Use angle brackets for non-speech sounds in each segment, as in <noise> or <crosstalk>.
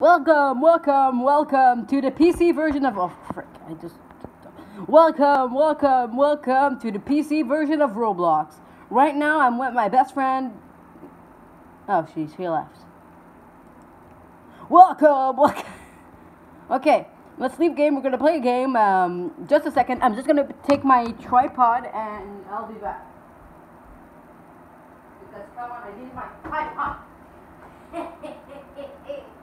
Welcome, welcome, welcome to the PC version of. Oh, frick, I just. Welcome, welcome, welcome to the PC version of Roblox. Right now, I'm with my best friend. Oh, she, she left. Welcome, welcome. <laughs> Okay, let's leave game. We're gonna play a game. Um, just a second. I'm just gonna take my tripod and I'll be back. Because come on, I need my tripod. <laughs>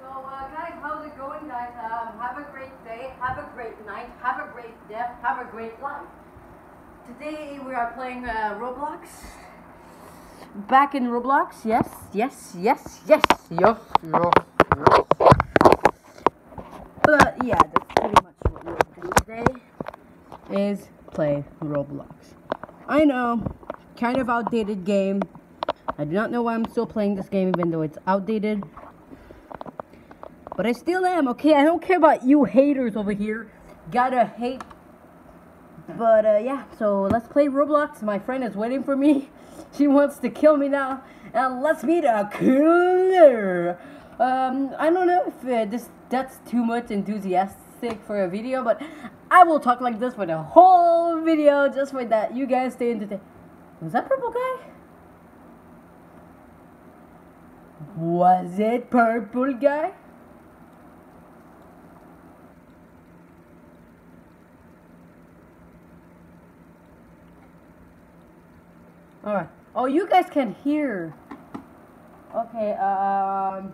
So, uh, guys, how's it going, guys? Um, have a great day, have a great night, have a great death, have a great life. Today we are playing uh, Roblox. Back in Roblox, yes, yes, yes, yes, yes, yes, yes. But yeah, that's pretty much what we're doing today. Is play Roblox. I know, kind of outdated game. I do not know why I'm still playing this game, even though it's outdated. But I still am, okay? I don't care about you haters over here. Gotta hate. But uh, yeah, so let's play Roblox. My friend is waiting for me. <laughs> She wants to kill me now. And let's meet a killer. Um, I don't know if uh, this that's too much enthusiastic for a video, but I will talk like this for the whole video just for that. You guys stay entertained. Was that purple guy? Was it purple guy? Alright. Oh, you guys can hear. Okay, um.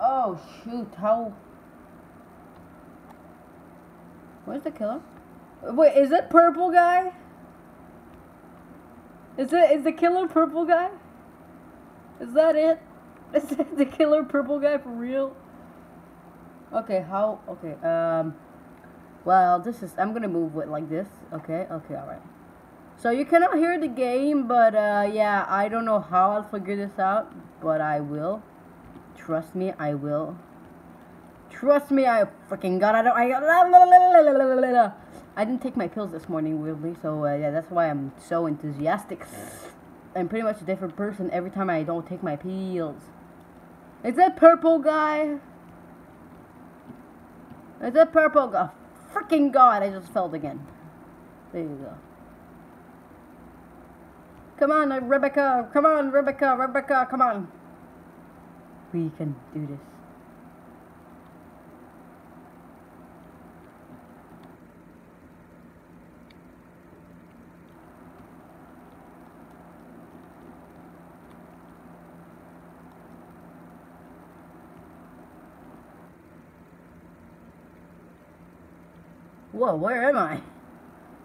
Oh, shoot. How. Where's the killer? Wait, is it purple guy? Is it is the killer purple guy? Is that it? <laughs> Is it the killer purple guy for real? Okay, how okay, um well this is I'm gonna move it like this. Okay, okay, alright. So you cannot hear the game, but uh, yeah, I don't know how I'll figure this out, but I will. Trust me, I will. Trust me, I freaking got I don't I I didn't take my pills this morning weirdly, so uh, yeah, that's why I'm so enthusiastic. I'm pretty much a different person every time I don't take my pills. Is that purple guy? Is that purple guy? Freaking god, I just fell again. There you go. Come on, Rebecca. Come on, Rebecca. Rebecca, come on. We can do this. Whoa, where am I?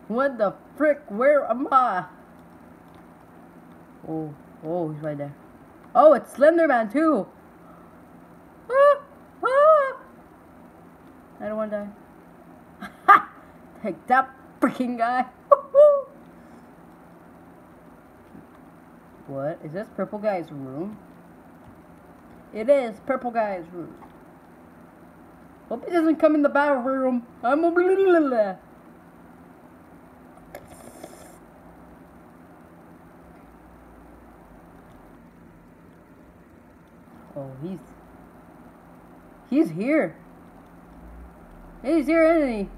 What the frick? Where am I? Oh, oh, he's right there. Oh, it's Slenderman too. Ah, ah. I don't want to die. Ha! <laughs> Take that freaking guy. <laughs> what? Is this purple guy's room? It is purple guy's room. Hope he doesn't come in the bathroom. I'm a blah, blah, blah. Oh, he's he's here. He's here, isn't he?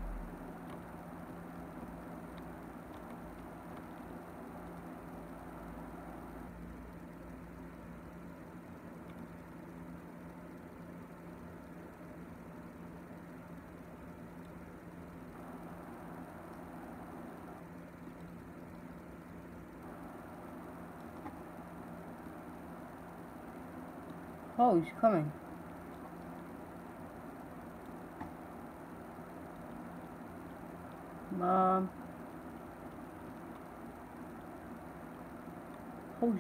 Oh, he's coming. Mom. Oh.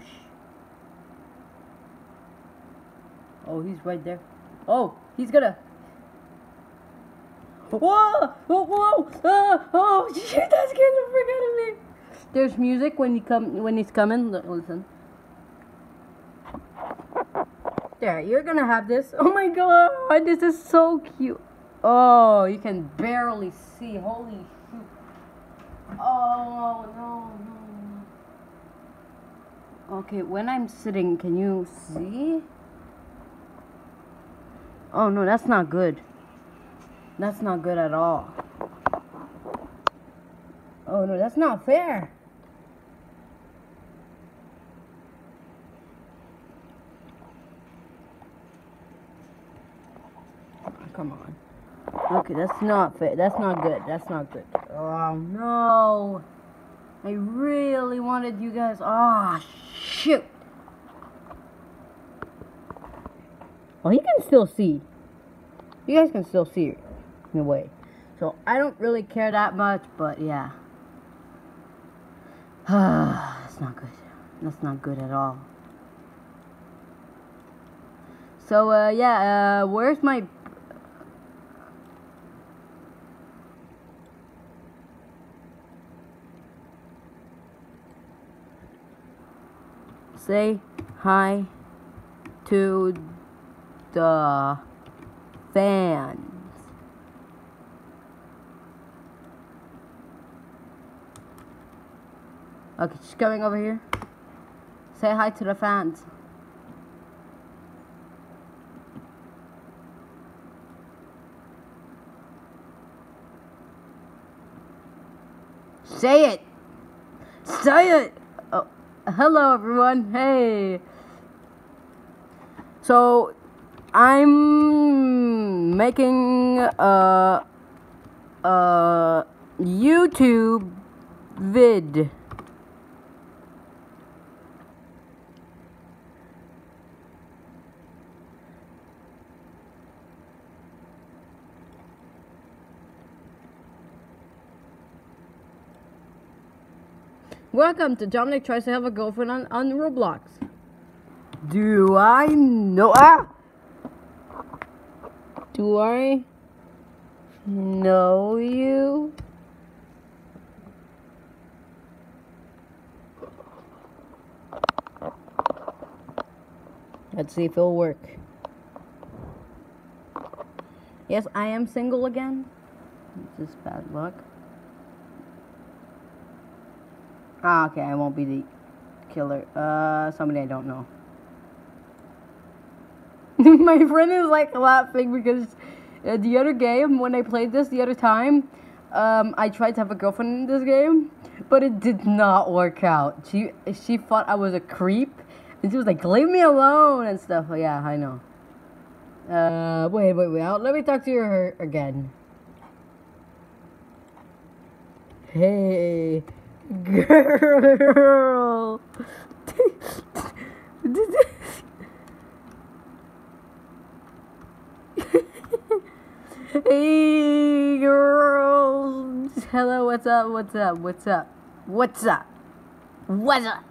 Oh, he's right there. Oh, he's gonna. Whoa! Whoa! Whoa! Ah, oh, <laughs> shit! That scared the frick out of me. There's music when he come when he's coming. L- There, you're gonna have this. <laughs> Oh my god, this is so cute. Oh, you can barely see. Holy shoot. Oh, no, no. Okay, when I'm sitting, can you see? Oh no, that's not good. That's not good at all. Oh no, that's not fair. Come on. Okay, that's not fair. That's not good. That's not good. Oh no. I really wanted you guys. Oh, shoot. Well, he can still see. You guys can still see it in a way. So I don't really care that much, but yeah. <sighs> That's not good. That's not good at all. So uh, yeah, uh, where's my say hi to the fans. Okay, she's coming over here. Say hi to the fans. Say it! Say it! Hello everyone. Hey. So, I'm making a, a YouTube vid. Welcome to Dominic tries to have a girlfriend on, on Roblox. Do I know? Ah! Do I know you? Let's see if it'll work. Yes, I am single again. Is bad luck. Ah, okay, I won't be the killer. Uh, somebody I don't know. <laughs> My friend is like laughing because uh, the other game, when I played this the other time, um, I tried to have a girlfriend in this game, but it did not work out. She she thought I was a creep, and she was like, "Leave me alone" and stuff. Yeah, I know. Uh, wait, wait, wait. Let me talk to her again. Hey. Girl. <laughs> hey, girls. Hello, what's up? What's up? What's up? What's up? What's up?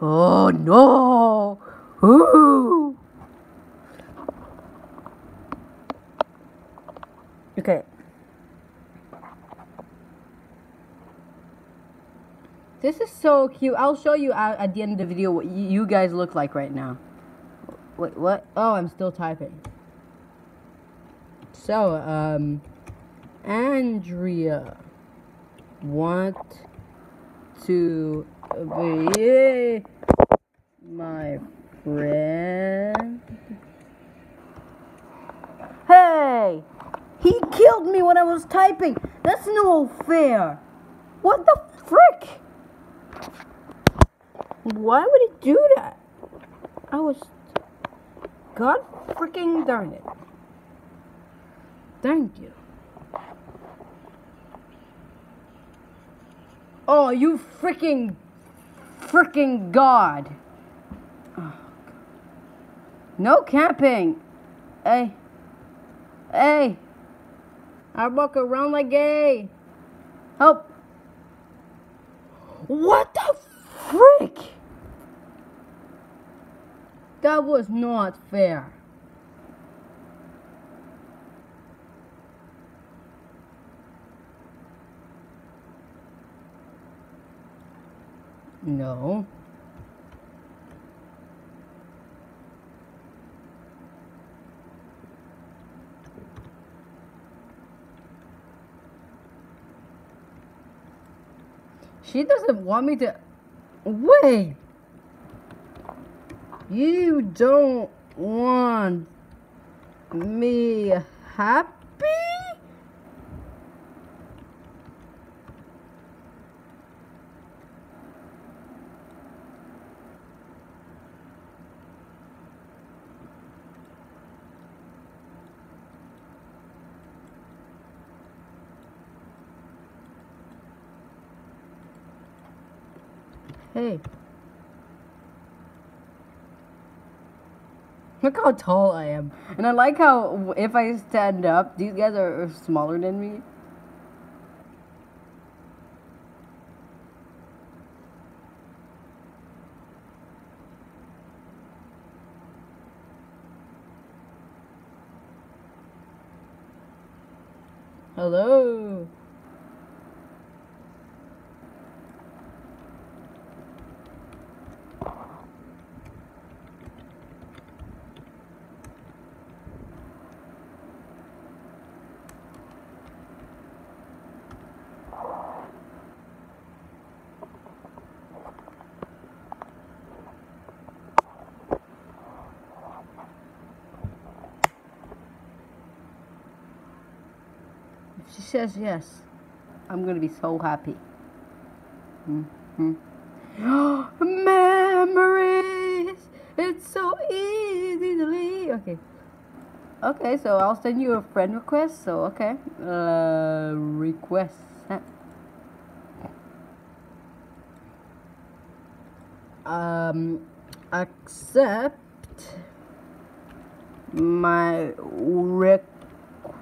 Oh no! Ooh. Okay. This is so cute. I'll show you at, at the end of the video what you guys look like right now. Wait, what? Oh, I'm still typing. So, um, Andrea want to my friend. Hey! He killed me when I was typing. That's no fair. What the frick? Why would he do that? I was... God freaking darn it. Thank you. Oh, you freaking freaking God. Oh, no camping. Hey. Hey. I walk around like gay. Help. What the frick? That was not fair. No. She doesn't want me to. Wait! You don't want me happy? Hey. Look how tall I am. And I like how if I stand up, these guys are smaller than me. Hello. If she says yes, I'm gonna be so happy. Mm-hmm. <gasps> Memories! It's so easy to leave. Okay. Okay, so I'll send you a friend request. So, okay. Uh, request. Um, accept my request.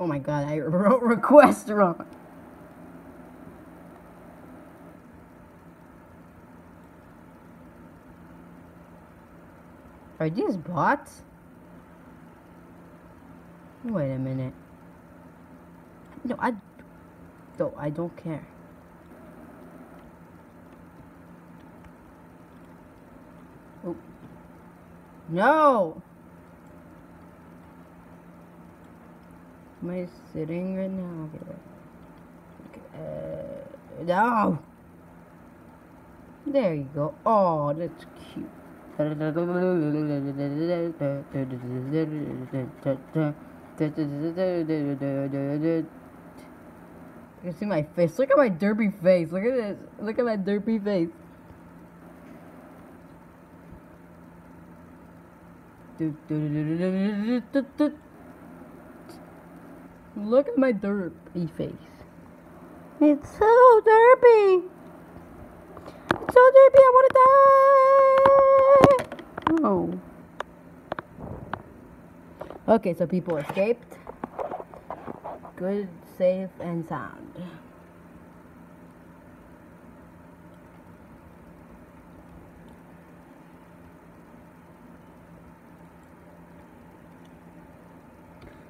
Oh my god, I <laughs> wrote request wrong. Are these bots? Wait a minute. No, I. No, I don't care. Oh. No! Am I sitting right now? Okay, wait. Okay, uh, no! There you go. Oh, that's cute. You can see my face. Look at my derpy face. Look at this. Look at my derpy face. Look at my derpy face. It's so derpy. It's so derpy. I want to die. Oh. Okay, so people escaped. Good, safe, and sound.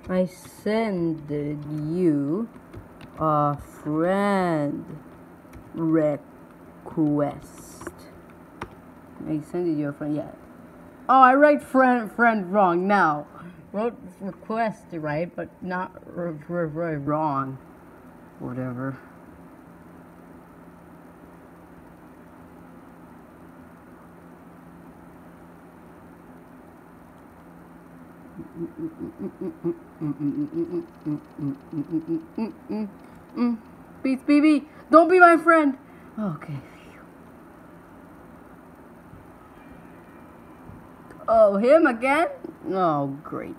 I send you a friend request. I send you a friend, yeah. Oh, I write friend friend wrong now. Wrote request right, but not r- r- r- wrong. Whatever. Beats BB, don't be my friend. Okay. Oh, him again? Oh, great.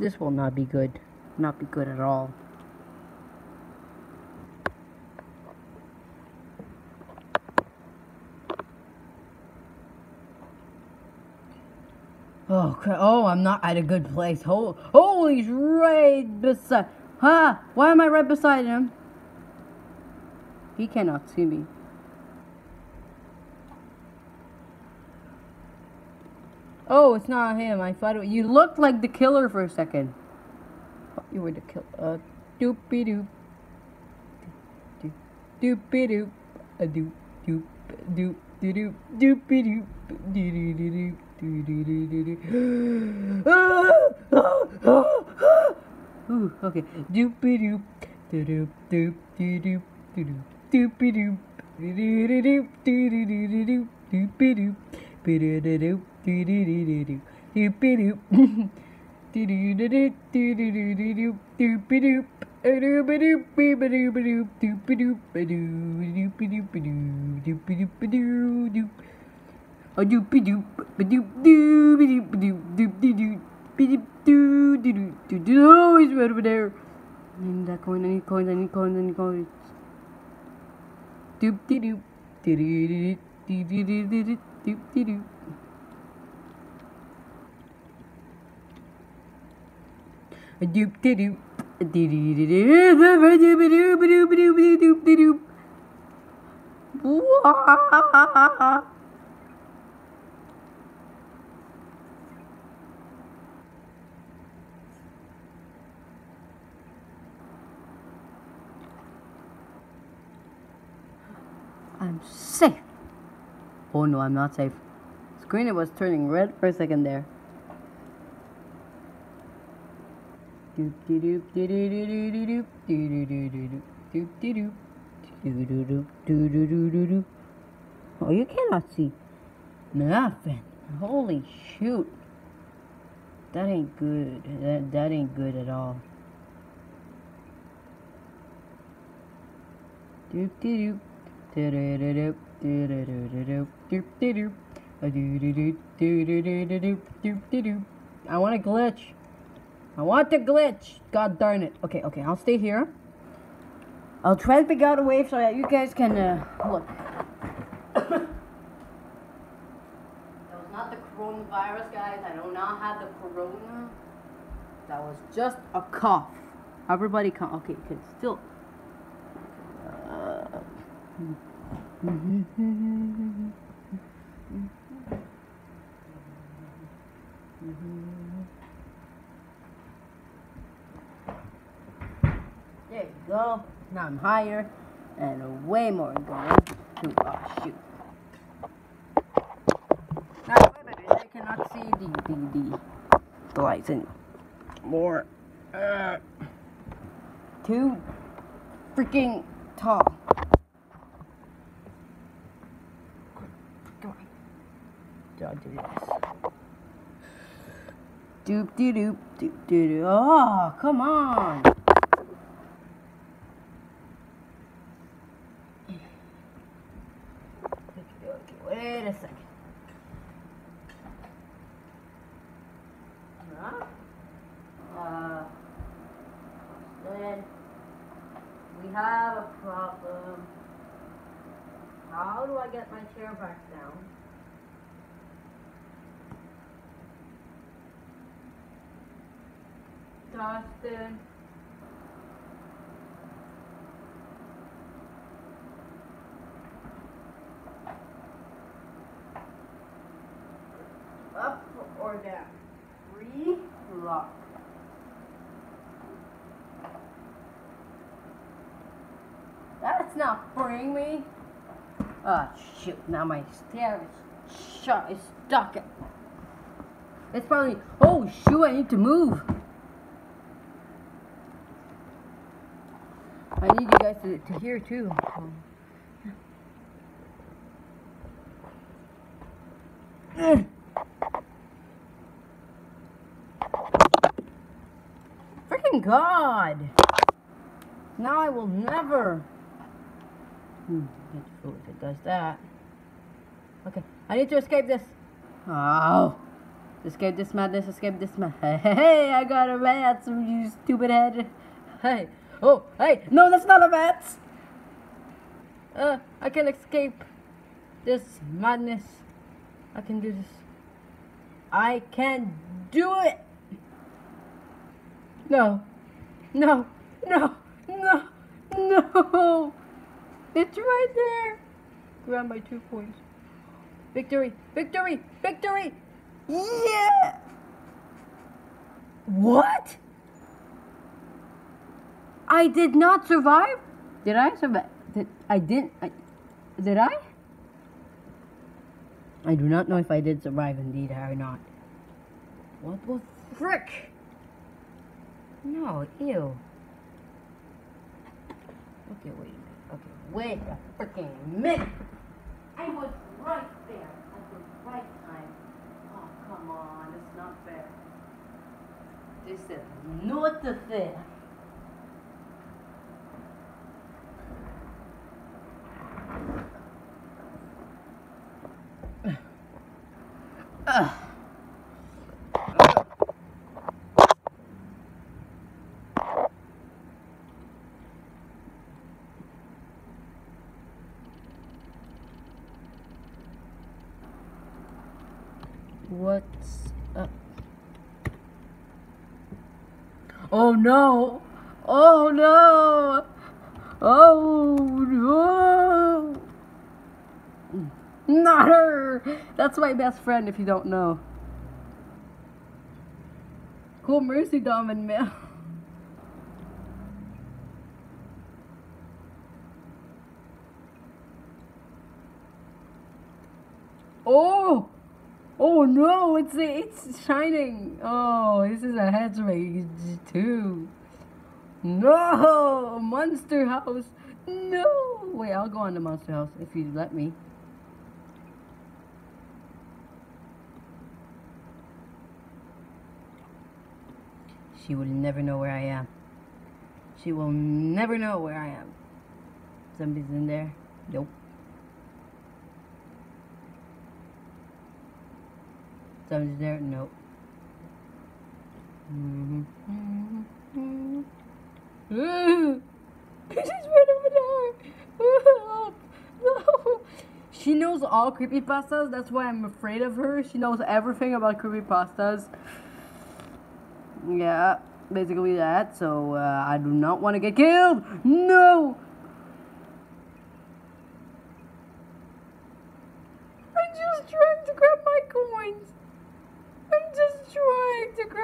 This will not be good. Not be good at all. Oh, oh, I'm not at a good place. Ho- Holy, he's right beside. Huh? Why am I right beside him? He cannot see me. Oh, it's not him. I thought it, you looked like the killer for a second. You were the killer. Uh, doopy doop. Doopy doop. A doop doop doop doop doopy doop. Doop. Doo doop doop doop doo doop. Doop. Doo doo doo doop. Doo doo doo doo doop. Doop. Doo doo doo doop. Doo doo doo doo doop. Doop. Doo doo doo doo. Doo doo doo doo doop. Doop. Doop doop doop doop doop a doop doop doop doop doop doop. Doop doop doop doop doop doop doop. Oh, he's right over there. I need that coin. I need coins. I need coins. I need coins. Doop dee doop. Doo doo doo doo doo doo doo doo doop dee doo. A doop dee doop. Dee dee dee dee. Doop doop doop doop doop doop doop dee doop. Wah. I'm safe. Oh no, I'm not safe. Screen it was turning red for a second there. Doop doop doop doop doop doop doop. Oh, you cannot see nothing. Holy shoot. That ain't good. That that ain't good at all. Doop doop. Doop-de-doop. I want a glitch. I want the glitch. God darn it. Okay, okay, I'll stay here. I'll try to figure out a way so that you guys can uh, look. that was not the coronavirus, guys. I do not have the corona. That was just a cough. Everybody come. Okay, you can still. Uh, There you go. Now I'm higher and way more going to oh shoot. Now wait a minute, I cannot see the the, the, the lights anymore. Uh, too freaking tall. dodgy mess. Doop de doop doop doop. Oh, ah, come on. Dustin. Eh, Up or down? Three, Relock. That's not freeing me. Oh shoot! Now my stair is shut. It's stuck. It's probably. Oh shoot! I need to move. I need you guys to, to hear too. <sighs> Freaking God! Now I will never. Hmm, food if it does that. Okay, I need to escape this. Oh, escape this madness, escape this madness. <laughs> Hey, I got a rat, you stupid head. Hey, oh, hey, no, that's not a bat! Uh, I can escape this madness. I can do this. I can do it. No, no, no, no, no. It's right there. Grab my two points. Victory, victory, victory. Yeah. What? I did not survive. Did I survive? Did I didn't? I, did I? I do not know if I did survive indeed or not. What the frick? No, ew. Okay, wait a minute. Okay, wait a freaking minute. I was right there at the right time. Oh, come on, it's not fair. This is not fair. Ugh. What's up? Oh no! Oh no! Oh no! Not her! That's my best friend if you don't know. Cool mercy, Dom and Mel. Oh! Oh no, it's it's shining. Oh, this is a hatchback too. No, Monster House. No. Wait, I'll go on the Monster House if you let me. She will never know where I am. She will never know where I am. Somebody's in there. Nope. Somebody's there. Nope. She's right over there. <laughs> No. She knows all creepypastas. That's why I'm afraid of her. She knows everything about creepypastas. Yeah, basically that. So uh, I do not want to get killed. No.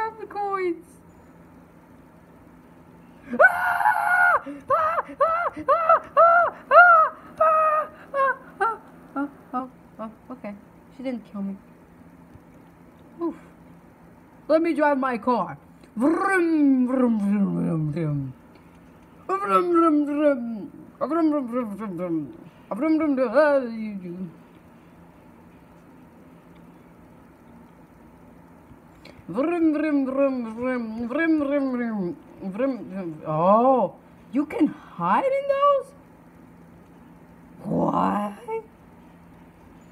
have the coins! Oh, oh, okay. She didn't kill me. Oof. Let me drive my car. Vroom, vroom, vroom, vroom, vroom. Vroom, vroom, vroom. Vroom, vroom, vroom, vroom. Vroom, vroom, vroom. Vroom, vroom, vroom, vroom, vroom, vroom, vroom, vroom. Oh, you can hide in those? What?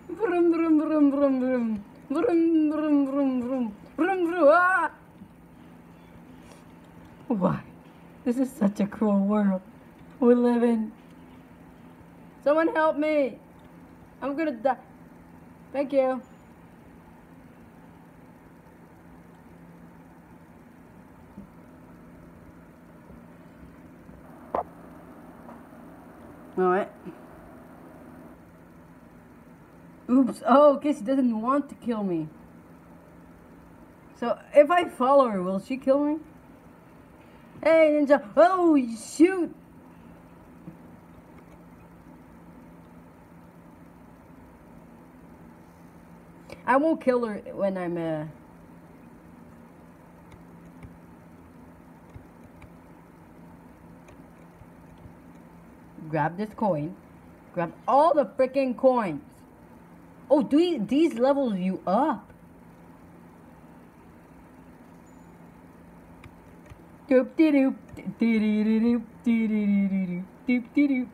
Vroom, vroom, vroom, vroom, vroom. Vroom, vroom, vroom, vroom. Vroom, vroom, ah! Why? This is such a cruel world we live in. Someone help me! I'm gonna die. Thank you. Alright. Oops. Oh, okay, she doesn't want to kill me. So, if I follow her, will she kill me? Hey, ninja. Oh, shoot. I won't kill her when I'm, uh... Grab this coin. Grab all the freaking coins. Oh, these, these levels you up. Doop de doop de de de doop de de de de doop de doop.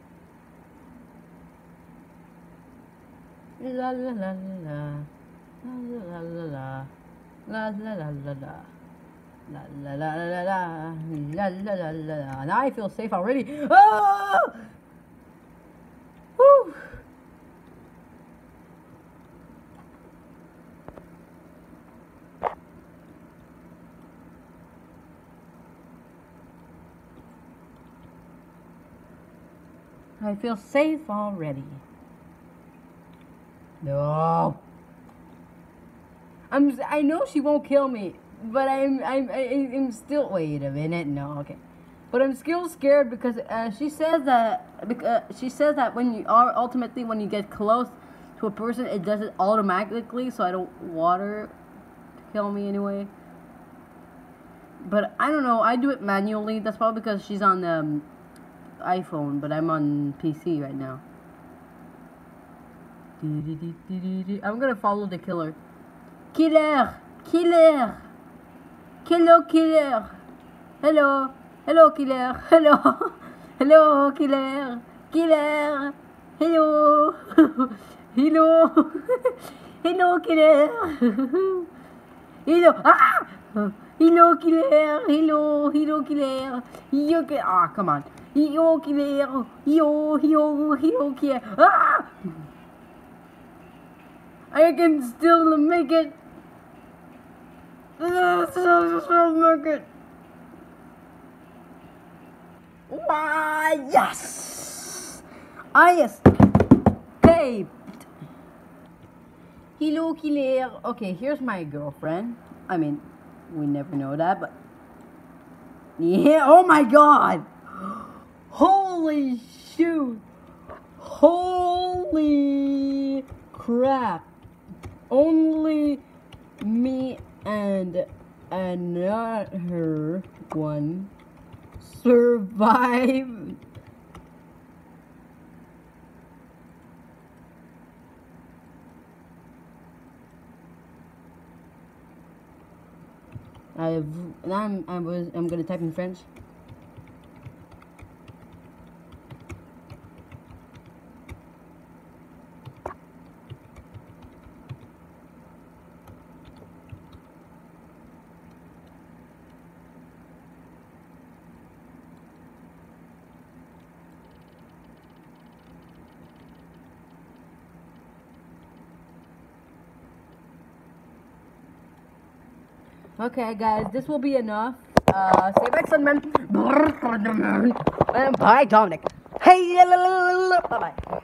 La la la la la la la la la la la la la la. La la la la la la la la la la. Now I feel safe already. Oh! Whew. I feel safe already. No. I'm. I know she won't kill me, but I'm. I'm. I'm still. Wait a minute. No. Okay. But I'm still scared because uh, she says that because she says that when you are ultimately when you get close to a person, it does it automatically. So I don't want her to kill me anyway. But I don't know. I do it manually. That's probably because she's on the um, iPhone, but I'm on PC right now. I'm gonna follow the killer. Killer! Killer! Hello, killer! Hello! Hello, killer! <laughs> Hello! Hello, killer! Killer! Hello! <laughs> Hello! <laughs> Hello, killer! Hello! Ah! Hello, killer! Hello! Hello, killer! Yo, killer! Ah, come on! Yo, killer! Yo, yo, yo, killer! Ah! I can still make it. Still make it. Why, yes! I escaped. Hello, killer. Okay, here's my girlfriend. I mean, we never know that, but yeah. Oh my god! Holy shoot! Holy crap! only me and another one survived. I've now I'm I was I'm gonna type in French. Okay, guys, this will be enough. Uh, say bye, Sunman. Bye, Dominic. Hey, bye bye.